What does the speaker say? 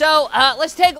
So uh, let's take